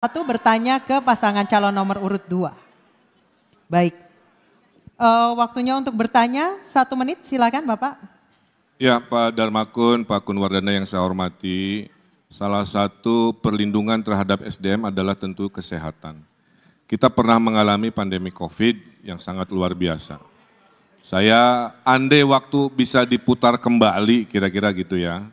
satu bertanya ke pasangan calon nomor urut dua. Baik, uh, waktunya untuk bertanya satu menit silakan Bapak. Ya Pak Darmakun, Pak Kunwardana yang saya hormati, salah satu perlindungan terhadap SDM adalah tentu kesehatan. Kita pernah mengalami pandemi COVID yang sangat luar biasa. Saya andai waktu bisa diputar kembali kira-kira gitu ya.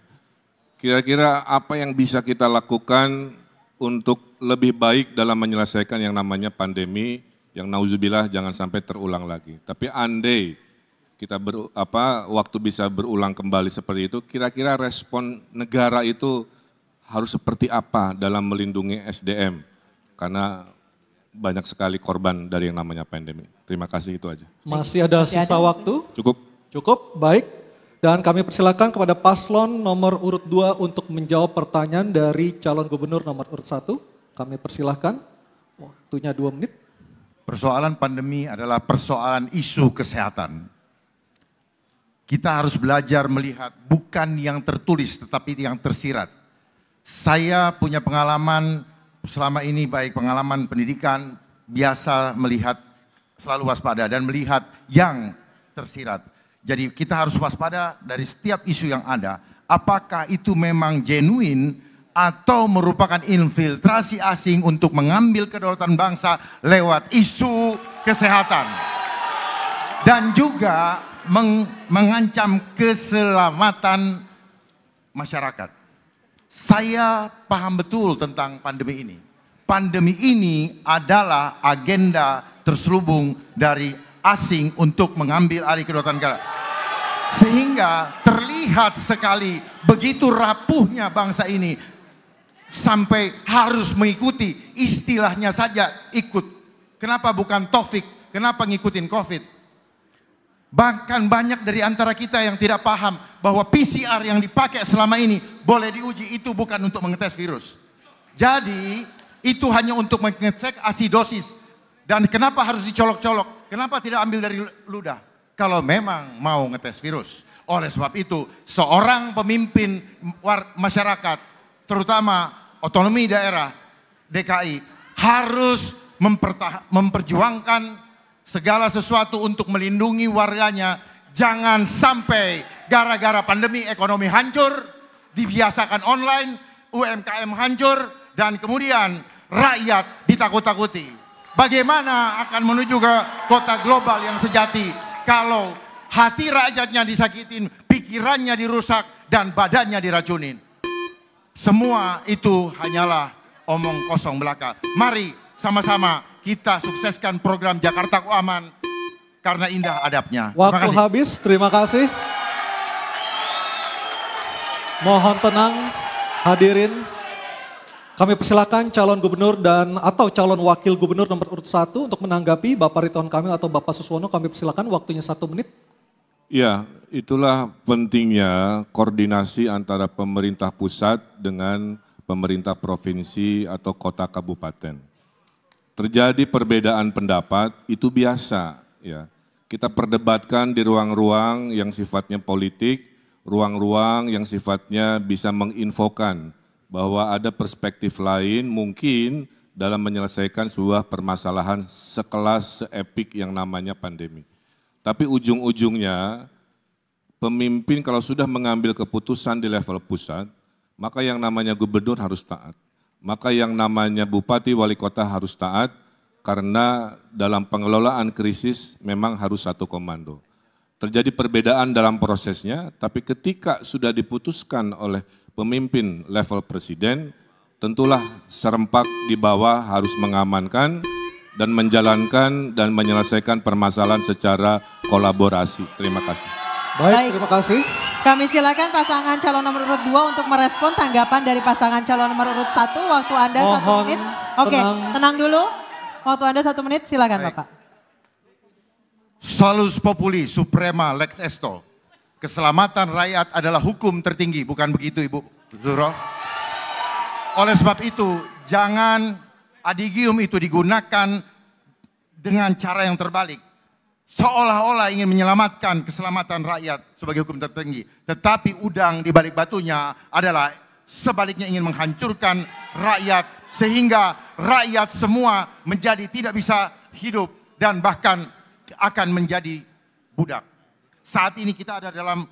Kira-kira apa yang bisa kita lakukan untuk lebih baik dalam menyelesaikan yang namanya pandemi yang nauzubillah jangan sampai terulang lagi. Tapi andai kita ber, apa waktu bisa berulang kembali seperti itu, kira-kira respon negara itu harus seperti apa dalam melindungi SDM? Karena banyak sekali korban dari yang namanya pandemi. Terima kasih itu aja. Masih ada sisa waktu? Cukup. Cukup, baik. Dan kami persilakan kepada paslon nomor urut 2 untuk menjawab pertanyaan dari calon gubernur nomor urut 1. Kami persilahkan, waktunya dua menit. Persoalan pandemi adalah persoalan isu kesehatan. Kita harus belajar melihat bukan yang tertulis tetapi yang tersirat. Saya punya pengalaman selama ini baik pengalaman pendidikan biasa melihat selalu waspada dan melihat yang tersirat. Jadi kita harus waspada dari setiap isu yang ada. Apakah itu memang genuine atau merupakan infiltrasi asing untuk mengambil kedaulatan bangsa lewat isu kesehatan. Dan juga meng mengancam keselamatan masyarakat. Saya paham betul tentang pandemi ini. Pandemi ini adalah agenda terselubung dari asing untuk mengambil alih kedaulatan negara. Sehingga terlihat sekali begitu rapuhnya bangsa ini sampai harus mengikuti istilahnya saja ikut. Kenapa bukan Taufik? Kenapa ngikutin Covid? Bahkan banyak dari antara kita yang tidak paham bahwa PCR yang dipakai selama ini boleh diuji itu bukan untuk mengetes virus. Jadi itu hanya untuk mengecek asidosis. Dan kenapa harus dicolok-colok? Kenapa tidak ambil dari ludah? Kalau memang mau ngetes virus. Oleh sebab itu seorang pemimpin masyarakat terutama otonomi daerah DKI harus memperjuangkan segala sesuatu untuk melindungi warganya. Jangan sampai gara-gara pandemi ekonomi hancur, dibiasakan online, UMKM hancur, dan kemudian rakyat ditakut-takuti. Bagaimana akan menuju ke kota global yang sejati kalau hati rakyatnya disakitin, pikirannya dirusak, dan badannya diracunin. Semua itu hanyalah omong kosong belaka. Mari sama-sama kita sukseskan program Jakarta Aman karena indah adabnya. Waktu terima habis, terima kasih. Mohon tenang hadirin. Kami persilakan calon gubernur dan atau calon wakil gubernur nomor urut satu untuk menanggapi Bapak Ridwan Kamil atau Bapak Suswono. Kami persilakan waktunya satu menit. Ya, itulah pentingnya koordinasi antara pemerintah pusat dengan pemerintah provinsi atau kota kabupaten. Terjadi perbedaan pendapat itu biasa ya. Kita perdebatkan di ruang-ruang yang sifatnya politik, ruang-ruang yang sifatnya bisa menginfokan bahwa ada perspektif lain mungkin dalam menyelesaikan sebuah permasalahan sekelas seepik yang namanya pandemi. Tapi ujung-ujungnya pemimpin kalau sudah mengambil keputusan di level pusat, maka yang namanya gubernur harus taat. Maka yang namanya bupati wali kota harus taat karena dalam pengelolaan krisis memang harus satu komando. Terjadi perbedaan dalam prosesnya, tapi ketika sudah diputuskan oleh pemimpin level presiden, tentulah serempak di bawah harus mengamankan dan menjalankan dan menyelesaikan permasalahan secara kolaborasi. Terima kasih. Baik, Baik. terima kasih. Kami silakan pasangan calon nomor urut 2 untuk merespon tanggapan dari pasangan calon nomor urut 1. Waktu Anda Mohon satu menit. Oke, tenang. tenang dulu. Waktu Anda satu menit, silakan Baik. Bapak. Salus populi suprema lex esto. Keselamatan rakyat adalah hukum tertinggi, bukan begitu Ibu Zuro? Oleh sebab itu, jangan adigium itu digunakan dengan cara yang terbalik. Seolah-olah ingin menyelamatkan keselamatan rakyat sebagai hukum tertinggi. Tetapi udang di balik batunya adalah sebaliknya ingin menghancurkan rakyat sehingga rakyat semua menjadi tidak bisa hidup dan bahkan akan menjadi budak. Saat ini kita ada dalam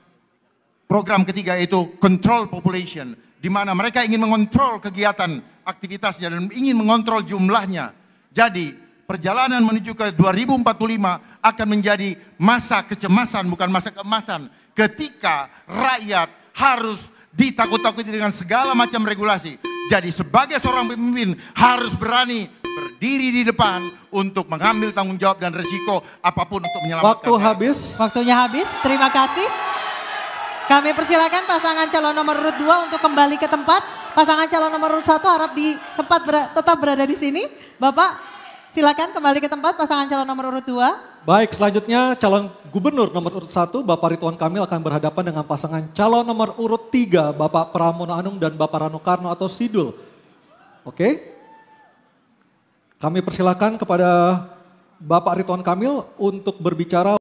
program ketiga yaitu control population di mana mereka ingin mengontrol kegiatan aktivitasnya dan ingin mengontrol jumlahnya. Jadi perjalanan menuju ke 2045 akan menjadi masa kecemasan bukan masa keemasan ketika rakyat harus ditakut-takuti dengan segala macam regulasi. Jadi sebagai seorang pemimpin harus berani berdiri di depan untuk mengambil tanggung jawab dan resiko apa pun untuk menyelamatkan. Waktu habis. Waktunya habis. Terima kasih. Kami persilakan pasangan calon nomor urut 2 untuk kembali ke tempat. Pasangan calon nomor urut 1 harap di tempat ber, tetap berada di sini. Bapak silakan kembali ke tempat pasangan calon nomor urut 2. Baik, selanjutnya calon gubernur nomor urut 1 Bapak Ridwan Kamil akan berhadapan dengan pasangan calon nomor urut 3 Bapak Pramono Anung dan Bapak Rano Karno atau Sidul. Oke? Kami persilakan kepada Bapak Ridwan Kamil untuk berbicara